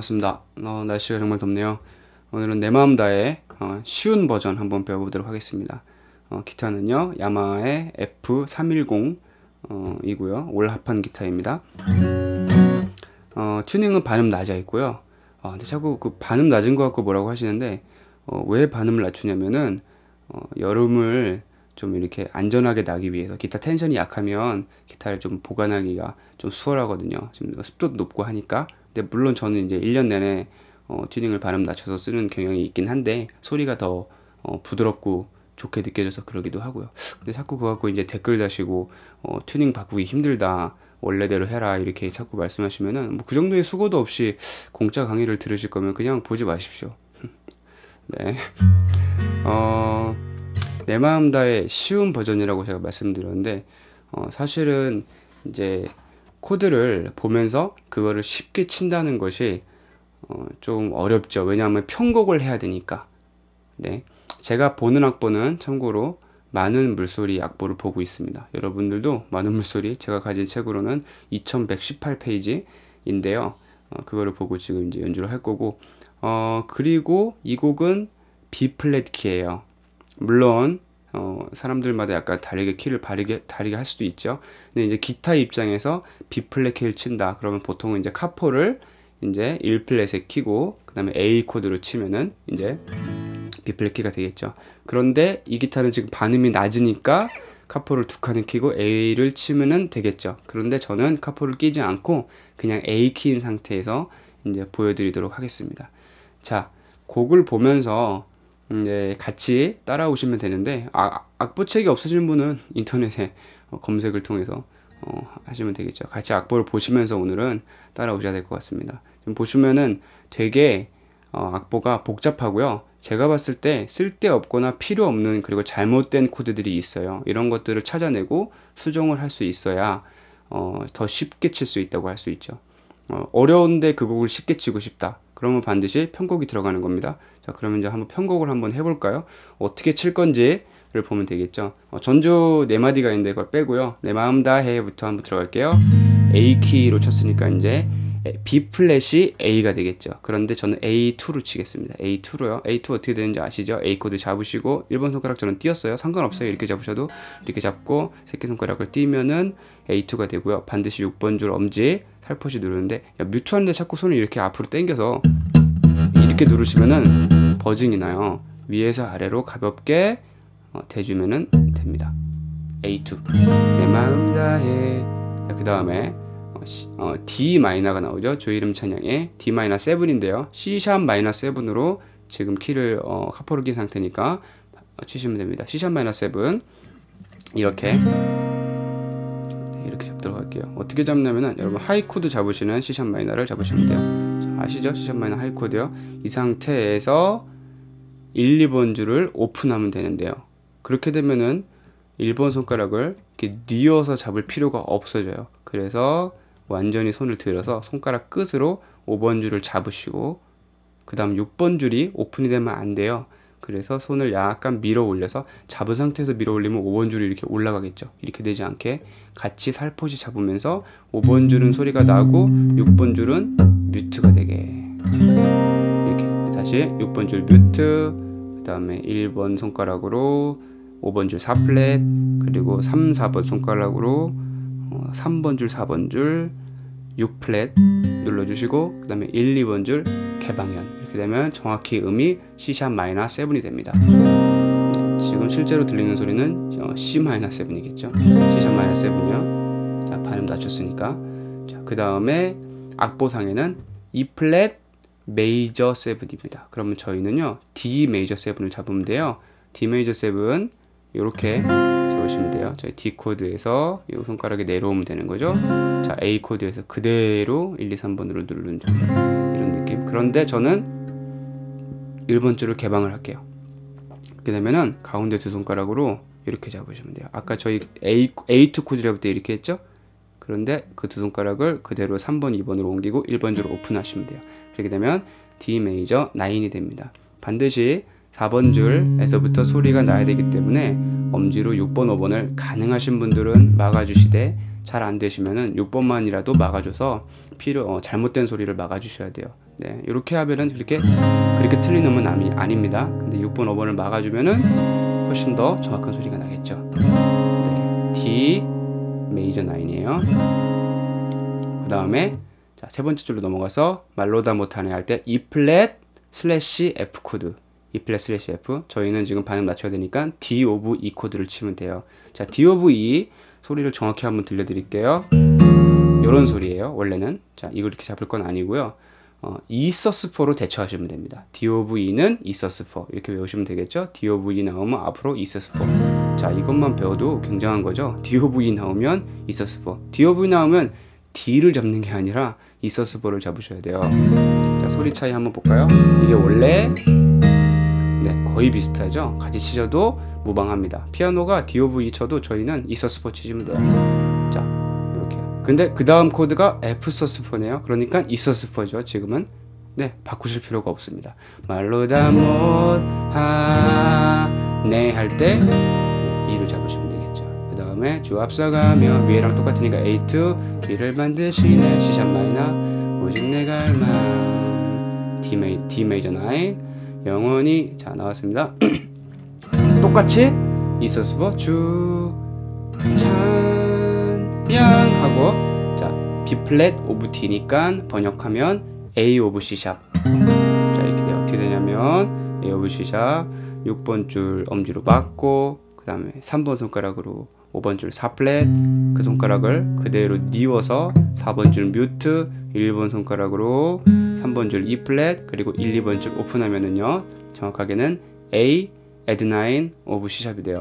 반갑습니다. 어, 날씨가 정말 덥네요. 오늘은 내 마음 다해 어, 쉬운 버전 한번 배워보도록 하겠습니다. 어, 기타는요 야마하의 F310 어, 이고요 올 합한 기타입니다. 어, 튜닝은 반음 낮아 있고요. 어, 근데 자꾸 그 반음 낮은 것 같고 뭐라고 하시는데 어, 왜 반음을 낮추냐면은 어, 여름을 좀 이렇게 안전하게 나기 위해서 기타 텐션이 약하면 기타를 좀 보관하기가 좀 수월하거든요. 지금 습도도 높고 하니까. 근데 물론 저는 이제 1년 내내 어, 튜닝을 발음 낮춰서 쓰는 경향이 있긴 한데 소리가 더 어, 부드럽고 좋게 느껴져서 그러기도 하고요. 근데 자꾸 그거 갖고 이제 댓글 다시고 어, 튜닝 바꾸기 힘들다. 원래대로 해라 이렇게 자꾸 말씀하시면은 뭐 그 정도의 수고도 없이 공짜 강의를 들으실 거면 그냥 보지 마십시오. 네. 어, 내 마음 다의 쉬운 버전이라고 제가 말씀드렸는데 어, 사실은 이제 코드를 보면서 그거를 쉽게 친다는 것이 어, 좀 어렵죠. 왜냐하면 편곡을 해야 되니까. 네. 제가 보는 악보는 참고로 많은 물소리 악보를 보고 있습니다. 여러분들도 많은 물소리 제가 가진 책으로는 2118페이지인데요. 어, 그거를 보고 지금 이제 연주를 할 거고 어, 그리고 이 곡은 B 플랫 키예요. 물론 어, 사람들마다 약간 다르게 키를 다르게 다르게 할 수도 있죠. 근데 이제 기타 입장에서 B 플랫 키를 친다. 그러면 보통은 이제 capo를 이제 1 fret에 끼고 그 다음에 A 코드로 치면은 이제 B 플랫 키가 되겠죠. 그런데 이 기타는 지금 반음이 낮으니까 capo를 두 칸을 끼고 A를 치면은 되겠죠. 그런데 저는 capo를 끼지 않고 그냥 A 키인 상태에서 이제 보여드리도록 하겠습니다. 자, 곡을 보면서 이제 같이 따라오시면 되는데 아, 악보책이 없으신 분은 인터넷에 어, 검색을 통해서 어, 하시면 되겠죠. 같이 악보를 보시면서 오늘은 따라오셔야 될 것 같습니다. 지금 보시면은 되게 어, 악보가 복잡하고요. 제가 봤을 때 쓸데없거나 필요 없는 그리고 잘못된 코드들이 있어요. 이런 것들을 찾아내고 수정을 할 수 있어야 어, 더 쉽게 칠 수 있다고 할 수 있죠. 어, 어려운데 그 곡을 쉽게 치고 싶다. 그러면 반드시 편곡이 들어가는 겁니다. 자, 그러면 이제 한번 편곡을 한번 해볼까요? 어떻게 칠 건지를 보면 되겠죠. 어, 전주 네 마디가 있는데 그걸 빼고요. 내 마음 다 해부터 한번 들어갈게요. A 키로 쳤으니까 이제 B 플랫이 A가 되겠죠. 그런데 저는 A2로 치겠습니다. A2로요. A2 어떻게 되는지 아시죠? A 코드 잡으시고 1번 손가락 저는 띄었어요. 상관없어요. 이렇게 잡으셔도 이렇게 잡고 새끼 손가락을 띄면은 A2가 되고요. 반드시 6번 줄 엄지 살포시 누르는데 야, 뮤트하는데 자꾸 손을 이렇게 앞으로 당겨서 이렇게 누르시면은 버징이 나요. 위에서 아래로 가볍게 어, 대주면은 됩니다. A2 내 마음 다해 그 다음에 어, D 마이너가 나오죠. 조 이름 찬양의 D 마이너 7인데요. C 샵 마이너 7으로 지금 키를 어, 카포를 낀 상태니까 치시면 됩니다. C sharp minor 7 이렇게 네, 이렇게 잡도록 할게요. 어떻게 잡냐면은 여러분 high 코드 잡으시는 C 샵 마이너를 잡으시면 돼요. 자, 아시죠? C sharp minor high 코드요. 이 상태에서 1, 2번 줄을 오픈하면 되는데요. 그렇게 되면은 1번 손가락을 이렇게 뉘어서 잡을 필요가 없어져요. 그래서 완전히 손을 들어서 손가락 끝으로 5번 줄을 잡으시고 그 다음 6번 줄이 오픈이 되면 안 돼요. 그래서 손을 약간 밀어 올려서 잡은 상태에서 밀어 올리면 5번 줄이 이렇게 올라가겠죠. 이렇게 되지 않게 같이 살포시 잡으면서 5번 줄은 소리가 나고 6번 줄은 뮤트가 되게 이렇게 다시 6번 줄 뮤트 그 다음에 1번 손가락으로 5번 줄 4플랫 그리고 3, 4번 손가락으로 3번 줄, 4번 줄, 6플랫 눌러주시고 그 다음에 1, 2번 줄 개방현 이렇게 되면 정확히 음이 C sharp 마이너 7이 됩니다. 지금 실제로 들리는 소리는 C 마이너 7이겠죠. C sharp 마이너 7이요. 자 반음 낮췄으니까 자 그 다음에 악보상에는 E 플랫 메이저 7입니다. 그러면 저희는요 D 메이저 7을 잡으면 돼요. D 메이저 7 이렇게 보시면 돼요. 저희 D 코드에서 이 손가락이 내려오면 되는 거죠. 자, A 코드에서 그대로 1, 2, 3번으로 누르는 중. 이런 느낌. 그런데 저는 1번 줄을 개방을 할게요. 그렇게 되면은 가운데 두 손가락으로 이렇게 잡으시면 돼요. 아까 저희 A, A2 코드 잡을 때 이렇게 했죠? 그런데 그 두 손가락을 그대로 3번, 2번으로 옮기고 1번 줄을 오픈하시면 돼요. 그렇게 되면 D 메이저 9이 됩니다. 반드시 4번 줄에서부터 소리가 나야 되기 때문에 엄지로 6번, 5번을 가능하신 분들은 막아주시되 잘 안 되시면은 6번만이라도 막아줘서 필요 어, 잘못된 소리를 막아주셔야 돼요. 네, 이렇게 하면은 이렇게 그렇게 틀린 음은 아니, 아닙니다. 근데 6번, 5번을 막아주면은 훨씬 더 정확한 소리가 나겠죠. 네, D 메이저 9이에요. 그 다음에 자, 세 번째 줄로 넘어가서 말로다 못하네 할 때 E 플랫 슬래시 F 코드. E 플랫 슬래시 F. 저희는 지금 반음 낮춰야 되니까 D over E 코드를 치면 돼요. 자, D over E 소리를 정확히 한번 들려드릴게요. 이런 소리예요. 원래는 자 이걸 이렇게 잡을 건 아니고요. 어, E sus4로 대처하시면 됩니다. D 오브 E는 이서스포 이렇게 외우시면 되겠죠. D 오브 E 나오면 앞으로 이서스포. 자 이것만 배워도 굉장한 거죠. D 오브 E 나오면 이서스포. D over E 나오면 D를 잡는 게 아니라 E sus4를 잡으셔야 돼요. 자 소리 차이 한번 볼까요? 이게 원래 네 거의 비슷하죠. 같이 치셔도 무방합니다. 피아노가 D 오브 E 쳐도 저희는 이서스포 치시면 돼요. 자. 근데 그 다음 코드가 F sus4네요. 그러니까 이 서스포죠. 지금은 네 바꾸실 필요가 없습니다. 말로 다 못하네 할 때 E를 잡으시면 되겠죠. 그 다음에 주 앞서가며 위에랑 똑같으니까 A2 길을 만드시네 C sharp 마이너 오직 내가 알만 D 메이 D 메이저 9 영원히 자 나왔습니다. 똑같이 E sus4 주 찬양 하고 자 B 플랫 over D니까 번역하면 A over C sharp. 자 이렇게 돼요. 어떻게 되냐면 A over C sharp 6번 줄 엄지로 막고 그 다음에 3번 손가락으로 5번 줄 4플랫 그 손가락을 그대로 뉘워서 4번 줄 mute 1번 손가락으로 3번 줄 2플랫 그리고 1, 2번 줄 오픈하면은요 정확하게는 A add 9 오브 C샵이 돼요.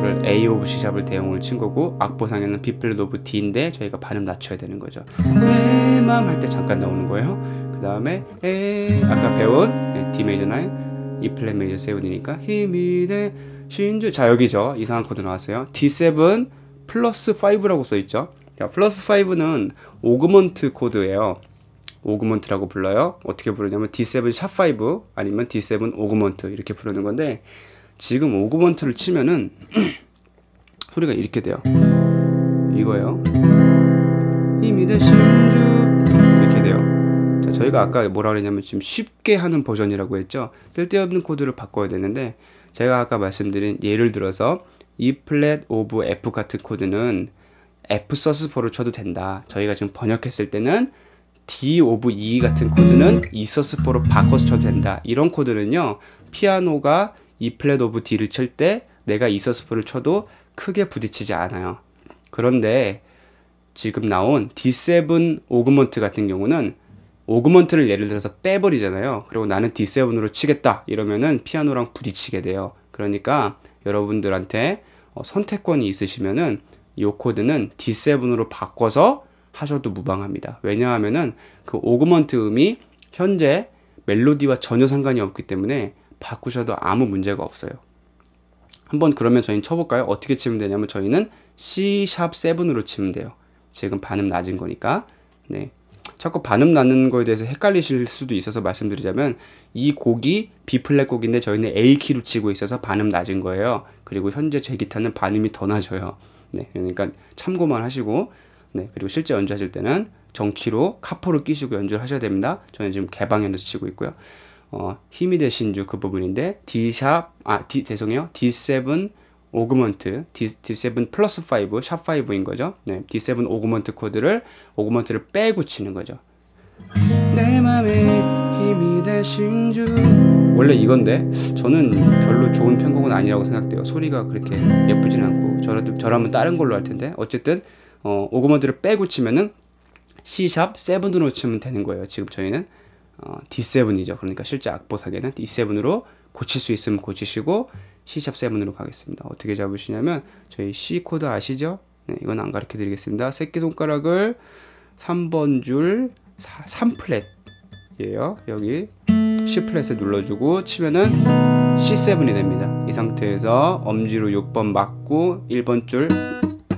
그거를 A 오브 C샵을 대용을 친 거고 악보상에는 B 플랫 over D인데 저희가 반음 낮춰야 되는 거죠. 내 마음 할때 잠깐 나오는 거예요. 그 다음에 A 아까 배운 네, D 메이저 9 E 플랫 메이저 7이니까 힘이 되신 주 자 여기죠 이상한 코드 나왔어요. D7 플러스 5라고 써 있죠. 자 플러스 5는 augment 코드예요. augment라고 불러요. 어떻게 부르냐면 D7 sharp 5 아니면 D7 augment 이렇게 부르는 건데 지금 augment를 치면은 소리가 이렇게 돼요. 이거예요. 힘이 되신 주 이렇게 돼요. 자, 저희가 아까 뭐라 그랬냐면 지금 쉽게 하는 버전이라고 했죠. 쓸데없는 코드를 바꿔야 되는데 제가 아까 말씀드린 예를 들어서 E 플랫 over F 같은 코드는 F sus4를 쳐도 된다. 저희가 지금 번역했을 때는 D over E 같은 코드는 E sus4로 바꿔서 쳐도 된다. 이런 코드는요. 피아노가 E 플랫 over D를 칠 때 내가 E sus4를 쳐도 크게 부딪히지 않아요. 그런데 지금 나온 D7 augment 같은 경우는 augment를 예를 들어서 빼버리잖아요. 그리고 나는 D7으로 치겠다. 이러면은 피아노랑 부딪히게 돼요. 그러니까 여러분들한테 어, 선택권이 있으시면은 이 코드는 D7으로 바꿔서 하셔도 무방합니다. 왜냐하면은 그 오그먼트 음이 현재 멜로디와 전혀 상관이 없기 때문에 바꾸셔도 아무 문제가 없어요. 한번 그러면 저희는 쳐볼까요? 어떻게 치면 되냐면 저희는 C 샵 7으로 치면 돼요. 지금 반음 낮은 거니까. 네. 자꾸 반음 낮는 거에 대해서 헷갈리실 수도 있어서 말씀드리자면 이 곡이 B 플랫 곡인데 저희는 A 키로 치고 있어서 반음 낮은 거예요. 그리고 현재 제 기타는 반음이 더 낮아요. 네. 그러니까 참고만 하시고 네. 그리고 실제 연주하실 때는 정키로 카포를 끼시고 연주를 하셔야 됩니다. 저는 지금 개방현에서 치고 있고요. 어, 힘이 되신 주 그 부분인데 D sharp, 아, D, 죄송해요. D7 augment, D, D7 플러스 5, sharp 5인 거죠. 네, D7 augment 코드를, 오그먼트를 빼고 치는 거죠. 내 맘에 힘이 되신 주. 원래 이건데, 저는 별로 좋은 편곡은 아니라고 생각돼요. 소리가 그렇게 예쁘진 않고, 저라도, 저라면 다른 걸로 할 텐데, 어쨌든, 어, 오그먼트를 빼고 치면은 C 샵 7으로 치면 되는 거예요. 지금 저희는. 어, D7이죠. 그러니까 실제 악보상에는 D7으로 고칠 수 있으면 고치시고 C샵 7으로 가겠습니다. 어떻게 잡으시냐면 저희 C 코드 아시죠? 네, 이건 안 가르쳐 드리겠습니다. 새끼손가락을 3번 줄 3플랫이에요. 여기 3플랫에 눌러주고 치면은 C7이 됩니다. 이 상태에서 엄지로 6번 막고 1번 줄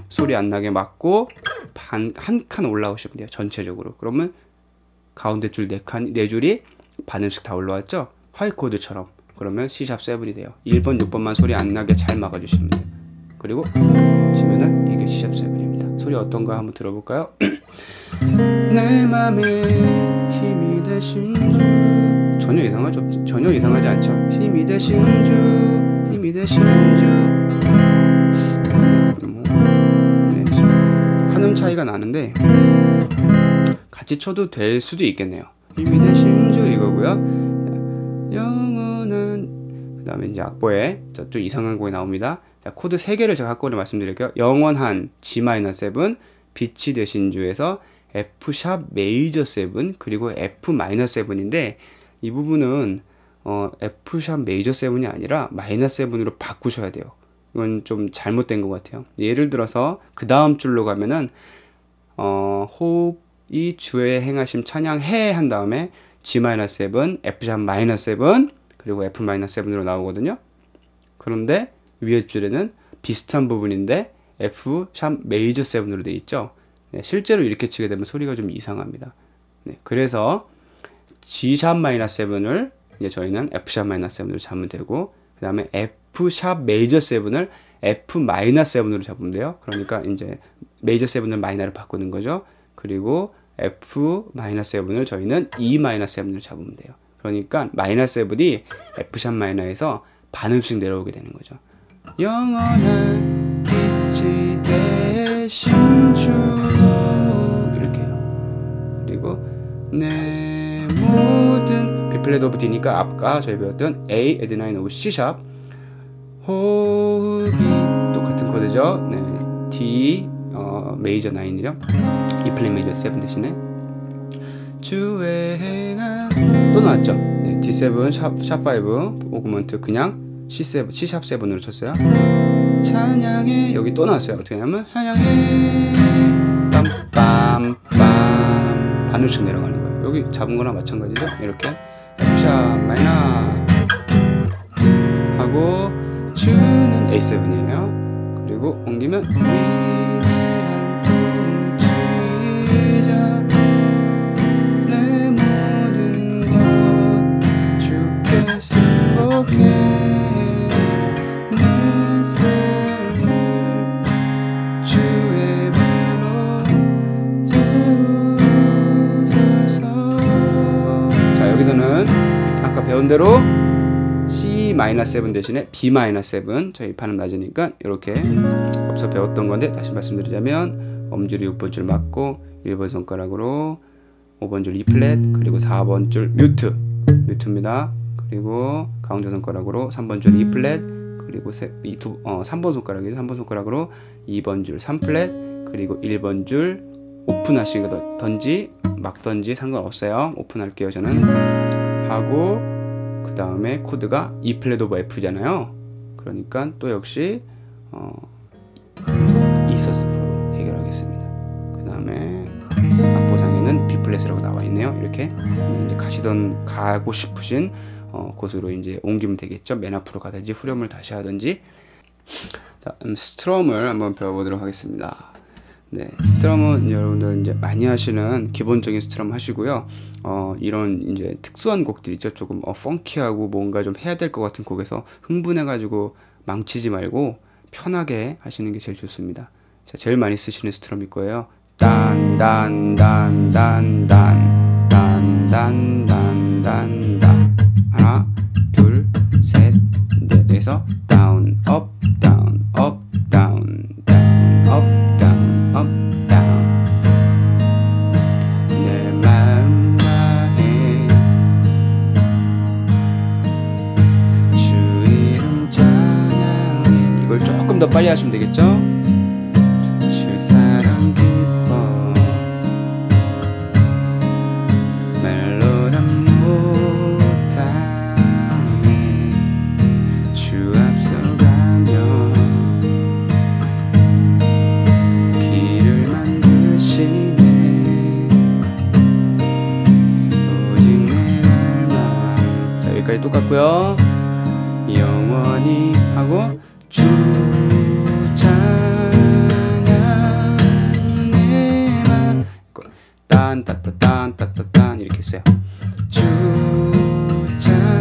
소리 안 나게 막고 반한칸 올라오시면 돼요. 전체적으로. 그러면 가운데 줄네 칸, 네 줄이 반음씩 다 올라왔죠? 하이 코드처럼. 그러면 C샵 7이 돼요. 1번, 6번만 소리 안 나게 잘 막아주시면 돼요. 그리고 치면은 이게 C샵 7입니다. 소리 어떤가 한번 들어볼까요? 내 맘에 힘이 되신 주 전혀 이상하죠? 전혀 이상하지 않죠? 힘이 되신 주 힘이 되신 주 뭐, 네, 한음 차이가 나는데 같이 쳐도 될 수도 있겠네요 힘이 주 이거고요 영원한 그 다음에 이제 악보에 좀 이상한 곡이 나옵니다 자, 코드 3개를 제가 한꺼번에 말씀드릴게요 영원한 G-7 빛이 되신 주에서 F sharp 메이저 7 그리고 F 마이너 7인데 이 부분은 어, F sharp 메이저 7이 아니라 마이너 7으로 바꾸셔야 돼요. 이건 좀 잘못된 것 같아요. 예를 들어서 그 다음 줄로 가면은 어, 호흡이 주의 행하심 찬양해 한 다음에 G 마이너 7, F sharp 마이너 7 그리고 F 마이너 7으로 나오거든요. 그런데 위에 줄에는 비슷한 부분인데 F sharp 메이저 7으로 되어 있죠. 네, 실제로 이렇게 치게 되면 소리가 좀 이상합니다. 네, 그래서 G sharp 마이너 7을 이제 저희는 F sharp 마이너 7으로 잡으면 되고 그 다음에 F sharp 메이저 7을 F 마이너 7으로 잡으면 돼요. 그러니까 이제 메이저 7을 마이너로 바꾸는 거죠. 그리고 F 마이너 7을 저희는 E 마이너 7으로 잡으면 돼요. 그러니까 마이너 7이 F sharp 마이너에서 반음씩 내려오게 되는 거죠. 영원한 빛이 되신 주 내 모든 B 플랫 of D니까 아까 저희 배웠던 A add nine of C sharp 호흡이 똑같은 코드죠. 네, D 어, 메이저 9이죠. E 플랫 메이저 7 대신에. 주행한 또 나왔죠. 네, D7 sharp, sharp5 augment 그냥 C7 C sharp 7으로 쳤어요. 찬양해. 여기 또 나왔어요. 어떻게 하냐면 찬양해. 빰빰빰. 반음씩 내려가는 여기 잡은 거랑 마찬가지죠. 이렇게. F샵 마이너. 하고 주는 A7이에요. 그리고 옮기면 배운 대로 C-7 대신에 B-7 저희 반음 낮으니까 이렇게 앞서 배웠던 건데 다시 말씀드리자면 엄지를 6번 줄 막고 1번 손가락으로 5번 줄 E 플랫 그리고 4번 줄 mute mute입니다. 그리고 가운데 손가락으로 3번 줄 E 플랫 그리고 세, 이 두, 어, 3번 손가락이죠. 3번 손가락으로 2번 줄 3 플랫 그리고 1번 줄 오픈하시던지 막던지 상관없어요. 오픈할게요 저는 하고 그 다음에 코드가 E 플랫 of F잖아요. 그러니까 또 역시 어, 해결하겠습니다. 플랫이라고 나와 있네요. 이렇게 가시던 가고 싶으신 어, 곳으로 이제 옮기면 되겠죠. 맨 앞으로 가든지 후렴을 다시 하든지. 자, 음, strum을 한번 배워보도록 하겠습니다. 네, strum은 여러분들 이제 많이 하시는 기본적인 strum 하시고요. 어, 이런 이제 특수한 곡들 있죠. 조금 어, funky하고 뭔가 좀 해야 될 것 같은 곡에서 흥분해가지고 망치지 말고 편하게 하시는 게 제일 좋습니다. 자, 제일 많이 쓰시는 strum일 거예요. 단, 단, 단, 단, 단, 단, 단, 단, 단, 단. 하나, 둘, 셋, 넷에서 down, up, 다운, 업, 다운, 다운, 업, 더 빨리 하시면 되겠죠? 따따딴 따따딴 이렇게 했어요. 하고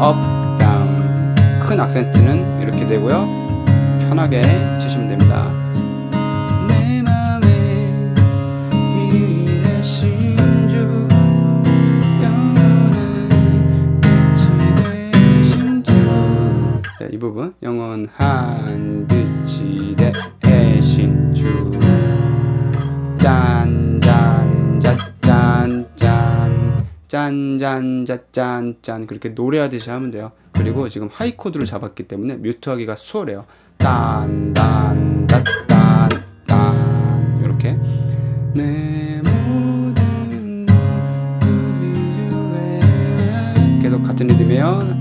업, 업, 다운. 큰 악센트는 이렇게 되고요. 편하게 치시면 됩니다. 네, 이 부분 영원한 짠짠짠짠짠 그렇게 노래하듯이 하면 돼요. 그리고 지금 high 코드를 잡았기 때문에 mute하기가 수월해요. 딴딴딴딴딴 이렇게 내 계속 같은 리듬이에요.